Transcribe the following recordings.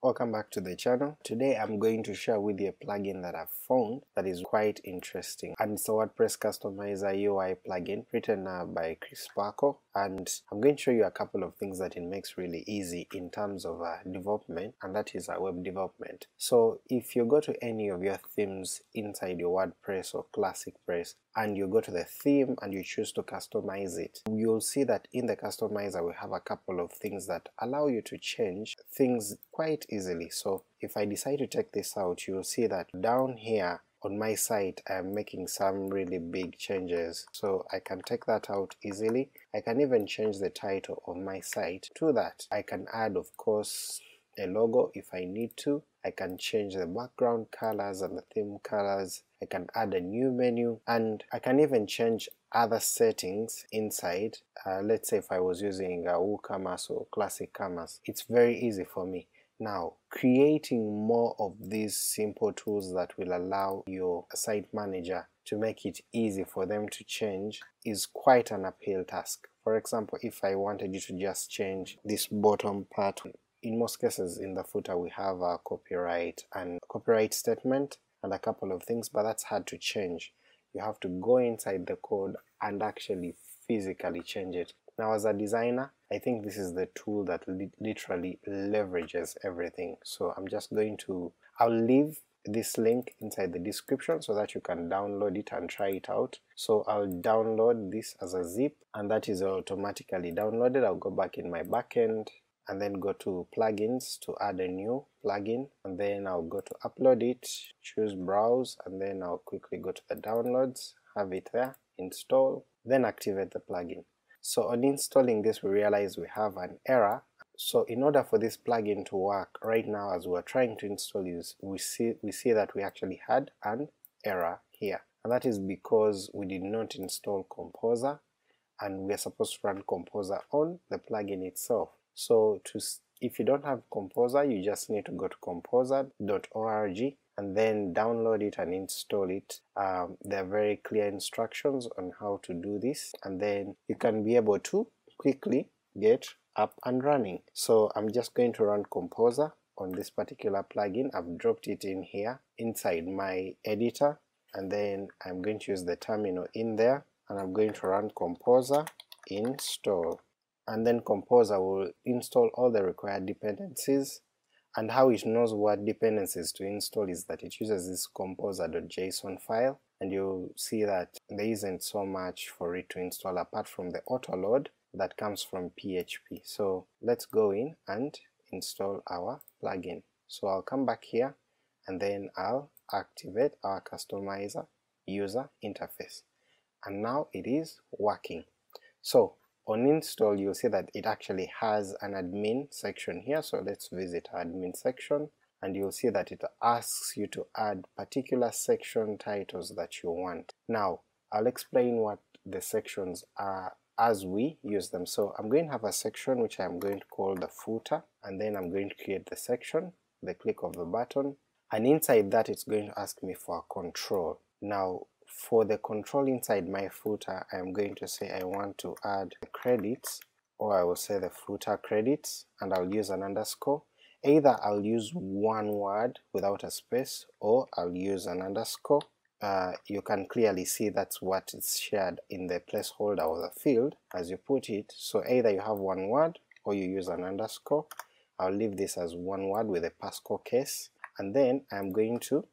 Welcome back to the channel. Today I'm going to share with you a plugin that I've found that is quite interesting and it's a WordPress Customizer UI plugin written uh, by Chris Perko and I'm going to show you a couple of things that it makes really easy in terms of uh, development and that is uh, web development. So if you go to any of your themes inside your WordPress or Classic Press and you go to the theme and you choose to customize it, you'll see that in the customizer we have a couple of things that allow you to change things quite easily. So if I decide to take this out, you'll see that down here on my site I'm making some really big changes so I can take that out easily. I can even change the title of my site to that. I can add of course a logo if I need to. I can change the background colors and the theme colors. I can add a new menu and I can even change other settings inside. Uh, let's say if I was using uh, WooCommerce or Classic Commerce, it's very easy for me. Now, creating more of these simple tools that will allow your site manager to make it easy for them to change is quite an uphill task. For example, if I wanted you to just change this bottom part, in most cases in the footer we have a copyright and copyright statement and a couple of things, but that's hard to change. You have to go inside the code and actually physically change it. Now as a designer, I think this is the tool that li literally leverages everything. So I'm just going to, I'll leave this link inside the description so that you can download it and try it out. So I'll download this as a zip and that is automatically downloaded. I'll go back in my backend and then go to plugins to add a new plugin and then I'll go to upload it, choose browse and then I'll quickly go to the downloads, have it there, install, then activate the plugin. So on installing this we realize we have an error so in order for this plugin to work right now as we're trying to install this, we see, we see that we actually had an error here and that is because we did not install Composer and we are supposed to run Composer on the plugin itself. So to if you don't have Composer you just need to go to composer.org and then download it and install it. Um, there are very clear instructions on how to do this and then you can be able to quickly get up and running. So I'm just going to run Composer on this particular plugin. I've dropped it in here inside my editor and then I'm going to use the terminal in there and I'm going to run Composer install and then Composer will install all the required dependencies and how it knows what dependencies to install is that it uses this composer.json file and you'll see that there isn't so much for it to install apart from the autoload that comes from PHP. So let's go in and install our plugin. So I'll come back here and then I'll activate our customizer user interface and now it is working. So on install you'll see that it actually has an admin section here, so let's visit admin section and you'll see that it asks you to add particular section titles that you want. Now I'll explain what the sections are as we use them. So I'm going to have a section which I'm going to call the footer and then I'm going to create the section, the click of the button, and inside that it's going to ask me for a control. Now for the control inside my footer I'm going to say I want to add credits or I will say the footer credits and I'll use an underscore. Either I'll use one word without a space or I'll use an underscore. Uh, you can clearly see that's what is shared in the placeholder or the field as you put it, so either you have one word or you use an underscore. I'll leave this as one word with a Pascal case and then I'm going to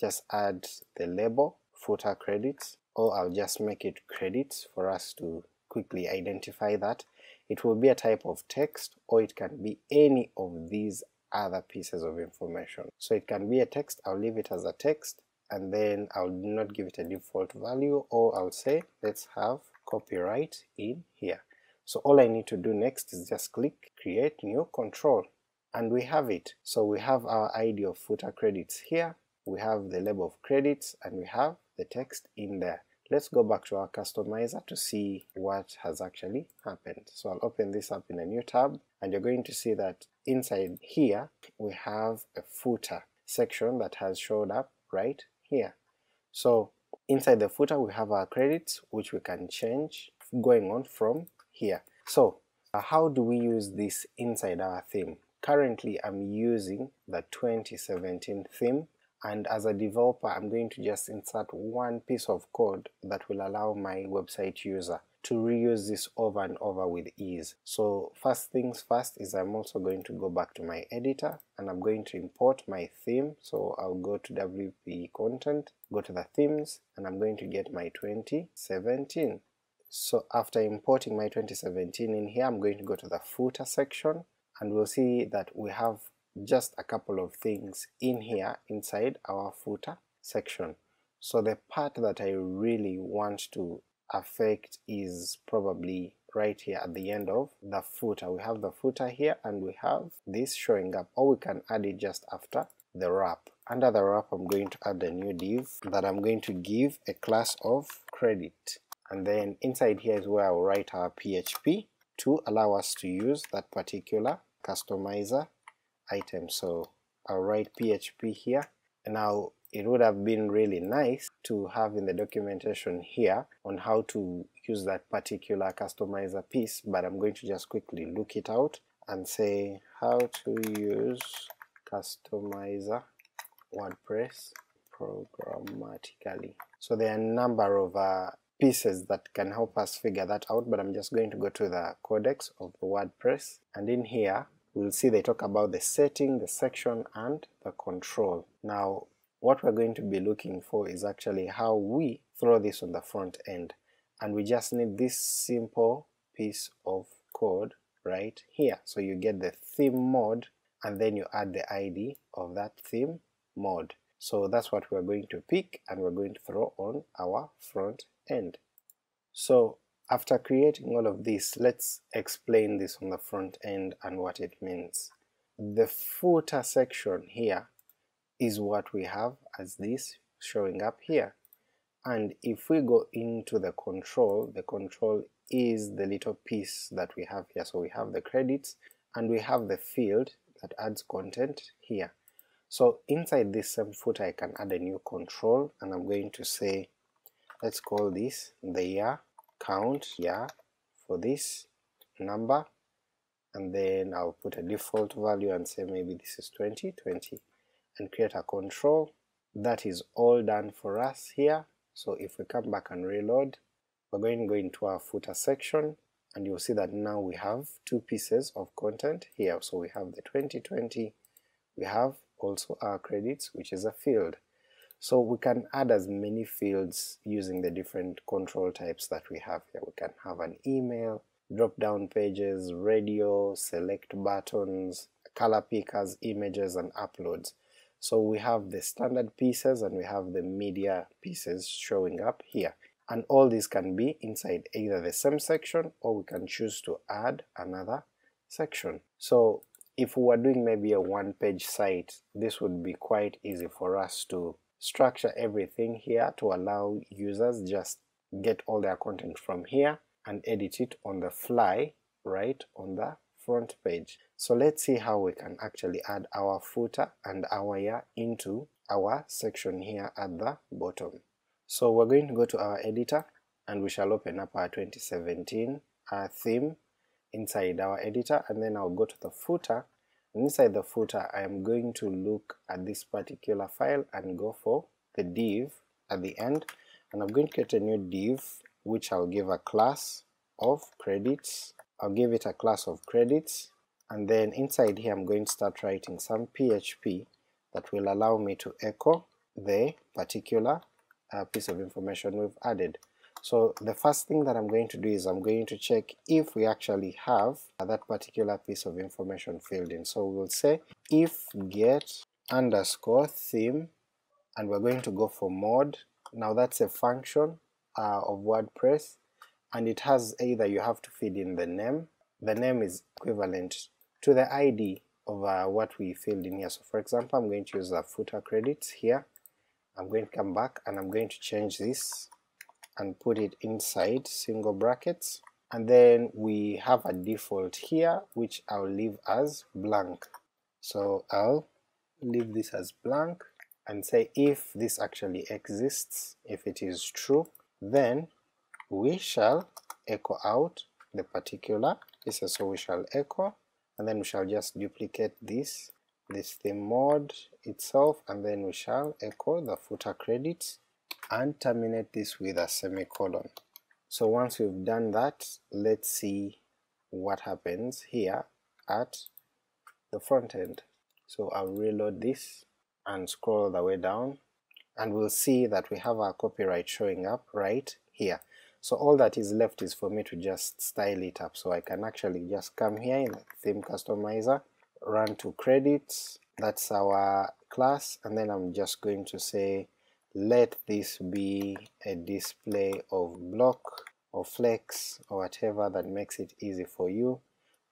just add the label footer credits or I'll just make it credits for us to quickly identify that. It will be a type of text or it can be any of these other pieces of information. So it can be a text, I'll leave it as a text and then I'll not give it a default value or I'll say let's have copyright in here. So all I need to do next is just click create new control and we have it. So we have our ID of footer credits here, we have the label of credits and we have the text in there. Let's go back to our customizer to see what has actually happened. So I'll open this up in a new tab and you're going to see that inside here we have a footer section that has showed up right here. So inside the footer we have our credits which we can change going on from here. So uh, how do we use this inside our theme? currently I'm using the 2017 theme and as a developer I'm going to just insert one piece of code that will allow my website user to reuse this over and over with ease. So first things first is I'm also going to go back to my editor and I'm going to import my theme, so I'll go to WP content, go to the themes, and I'm going to get my 2017. So after importing my 2017 in here, I'm going to go to the footer section, and we'll see that we have just a couple of things in here inside our footer section. So the part that I really want to affect is probably right here at the end of the footer. We have the footer here and we have this showing up, or we can add it just after the wrap. Under the wrap I'm going to add a new div that I'm going to give a class of credit, and then inside here is where I'll write our PHP to allow us to use that particular customizer item. So I'll write PHP here, now it would have been really nice to have in the documentation here on how to use that particular customizer piece, but I'm going to just quickly look it out and say how to use customizer WordPress programmatically. So there are a number of uh, pieces that can help us figure that out, but I'm just going to go to the codex of the WordPress, and in here we'll see they talk about the setting, the section, and the control. Now what we're going to be looking for is actually how we throw this on the front end, and we just need this simple piece of code right here. So you get the theme mod and then you add the ID of that theme mod. So that's what we're going to pick and we're going to throw on our front end. So after creating all of this, let's explain this on the front end and what it means. The footer section here is what we have as this showing up here. And if we go into the control, the control is the little piece that we have here. So we have the credits and we have the field that adds content here. So inside this same footer I can add a new control and I'm going to say let's call this the year count year for this number and then I'll put a default value and say maybe this is 2020 and create a control. That is all done for us here, so if we come back and reload, we're going to go into our footer section, and you'll see that now we have two pieces of content here. So we have the 2020, we have also our credits, which is a field. So we can add as many fields using the different control types that we have here. We can have an email, drop down pages, radio, select buttons, color pickers, images, and uploads. So we have the standard pieces and we have the media pieces showing up here. And all these can be inside either the same section or we can choose to add another section. So if we were doing maybe a one-page site, this would be quite easy for us to structure everything here to allow users just get all their content from here and edit it on the fly right on the front page. So let's see how we can actually add our footer and our year into our section here at the bottom. So we're going to go to our editor and we shall open up our 2017 uh, theme inside our editor and then I'll go to the footer inside the footer I am going to look at this particular file and go for the div at the end. And I'm going to create a new div which I'll give a class of credits. I'll give it a class of credits, and then inside here I'm going to start writing some PHP that will allow me to echo the particular uh, piece of information we've added. So the first thing that I'm going to do is I'm going to check if we actually have that particular piece of information filled in. So we'll say if get underscore theme, and we're going to go for mod. Now that's a function uh, of WordPress and it has either you have to feed in the name, the name is equivalent to the ID of uh, what we filled in here. So for example I'm going to use the footer credits here, I'm going to come back and I'm going to change this and put it inside single brackets, and then we have a default here which I'll leave as blank. So I'll leave this as blank and say if this actually exists, if it is true, then we shall echo out the particular. Pieces, so we shall echo, and then we shall just duplicate this, this theme mod itself, and then we shall echo the footer credits and terminate this with a semicolon. So once we've done that, let's see what happens here at the front end. So I'll reload this and scroll the way down, and we'll see that we have our copyright showing up right here. So all that is left is for me to just style it up, so I can actually just come here in the theme customizer, run to credits, that's our class, and then I'm just going to say let this be a display of block or flex or whatever that makes it easy for you.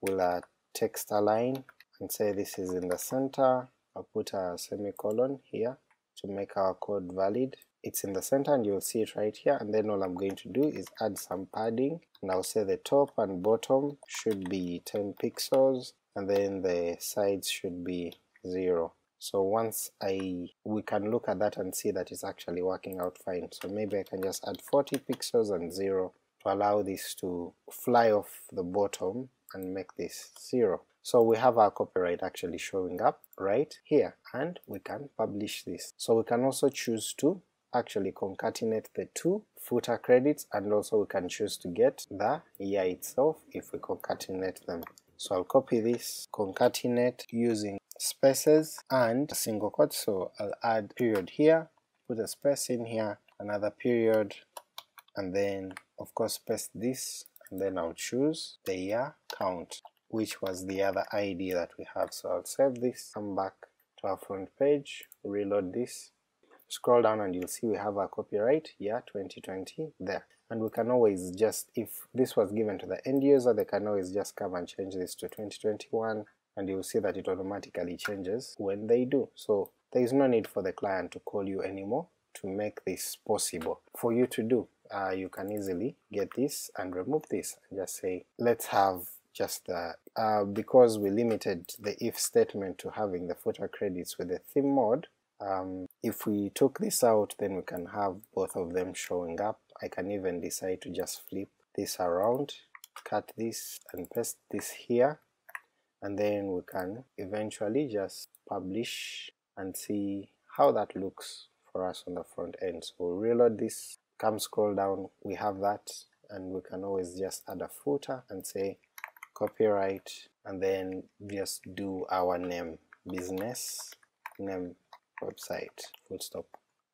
We'll uh, text align and say this is in the center, I'll put a semicolon here to make our code valid. It's in the center and you'll see it right here, and then all I'm going to do is add some padding, and I'll say the top and bottom should be 10 pixels, and then the sides should be 0. So once I we can look at that and see that it's actually working out fine. So maybe I can just add 40 pixels and 0 to allow this to fly off the bottom and make this 0. So we have our copyright actually showing up right here, and we can publish this. So we can also choose to actually concatenate the two footer credits, and also we can choose to get the year itself if we concatenate them. So I'll copy this, concatenate using spaces and a single quote, so I'll add period here, put a space in here, another period, and then of course paste this, and then I'll choose the year count, which was the other ID that we have. So I'll save this, come back to our front page, reload this, scroll down and you'll see we have our copyright year 2020 there. And we can always just, if this was given to the end user, they can always just come and change this to 2021, and you'll see that it automatically changes when they do. So there is no need for the client to call you anymore to make this possible for you to do. Uh, you can easily get this and remove this and just say let's have just uh, because we limited the if statement to having the footer credits with the theme mod um, if we took this out then we can have both of them showing up. I can even decide to just flip this around, cut this and paste this here and then we can eventually just publish and see how that looks for us on the front end. So we'll reload this, come scroll down, we have that, and we can always just add a footer and say copyright, and then just do our name, business name website, full stop.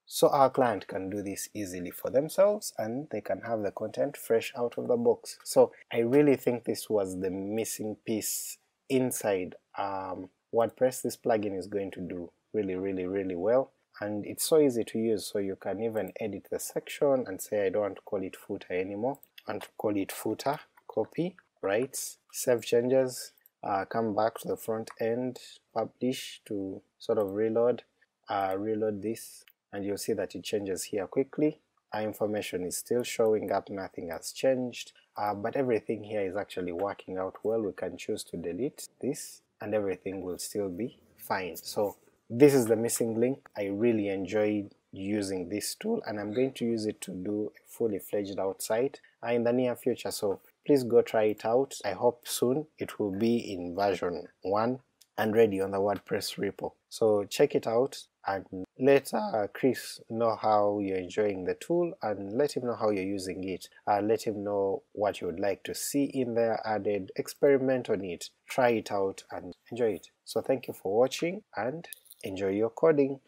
So our client can do this easily for themselves and they can have the content fresh out of the box. So I really think this was the missing piece inside um, WordPress, this plugin is going to do really really really well. And it's so easy to use. So you can even edit the section and say I don't want to call it footer anymore, and call it footer, copy, right, save changes, uh, come back to the front end, publish to sort of reload, uh, reload this and you'll see that it changes here quickly, our information is still showing up, nothing has changed, uh, but everything here is actually working out well. We can choose to delete this and everything will still be fine. So this is the missing link. I really enjoyed using this tool and I'm going to use it to do a fully fledged out site uh, in the near future. So please go try it out. I hope soon it will be in version 1 and ready on the WordPress repo. So check it out and let uh, Chris know how you're enjoying the tool and let him know how you're using it. Uh, let him know what you would like to see in there added, experiment on it, try it out and enjoy it. So thank you for watching and enjoy your coding!